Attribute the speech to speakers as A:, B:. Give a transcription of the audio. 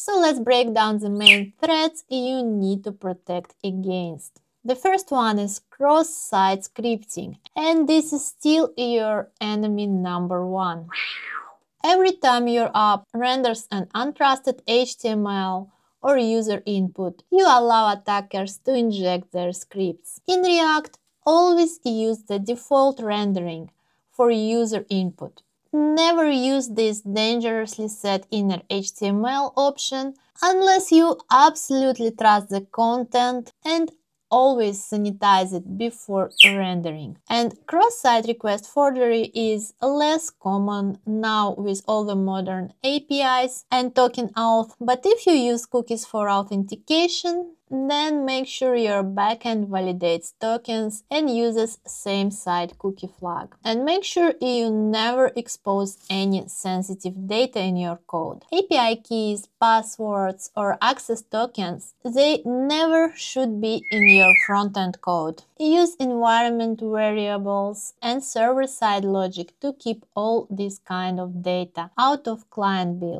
A: So let's break down the main threats you need to protect against. The first one is cross-site scripting, and this is still your enemy number one. Every time your app renders an untrusted HTML or user input, you allow attackers to inject their scripts. In React, always use the default rendering for user input. Never use this dangerouslySetInnerHTML option unless you absolutely trust the content and always sanitize it before rendering. And cross-site request forgery is less common now with all the modern APIs and token auth, but if you use cookies for authentication, then make sure your backend validates tokens and uses same site cookie flag. And make sure you never expose any sensitive data in your code. API keys, passwords, or access tokens, they never should be in your front-end code. Use environment variables and server-side logic to keep all this kind of data out of client build.